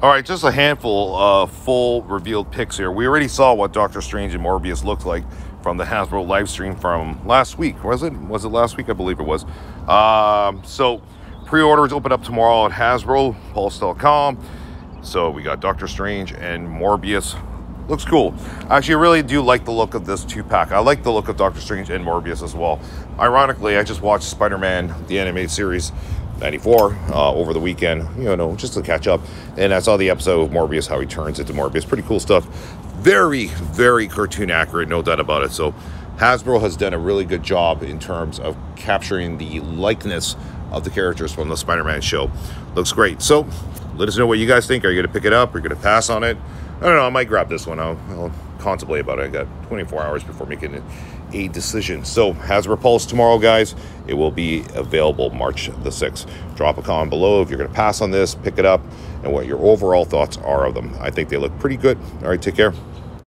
All right, just a handful of full revealed pics here. We already saw what Doctor Strange and Morbius looked like from the Hasbro live stream from last week. Was it? Was it last week? I believe it was. Um, so pre-orders open up tomorrow at Hasbro, Pulse.com. So we got Doctor Strange and Morbius. Looks cool. I actually, I really do like the look of this two pack. I like the look of Doctor Strange and Morbius as well. Ironically, I just watched Spider Man, the animated series, 94 uh, over the weekend, you know, just to catch up. And I saw the episode of Morbius, how he turns into Morbius. Pretty cool stuff. Very, very cartoon accurate, no doubt about it. So Hasbro has done a really good job in terms of capturing the likeness of the characters from the Spider Man show. Looks great. So let us know what you guys think. Are you going to pick it up? Are you going to pass on it? I don't know. I might grab this one. I'll, I'll contemplate about it. I got 24 hours before making a decision. So, Hasbro Pulse tomorrow, guys. It will be available March the 6th. Drop a comment below if you're going to pass on this, pick it up, and what your overall thoughts are of them. I think they look pretty good. All right, take care.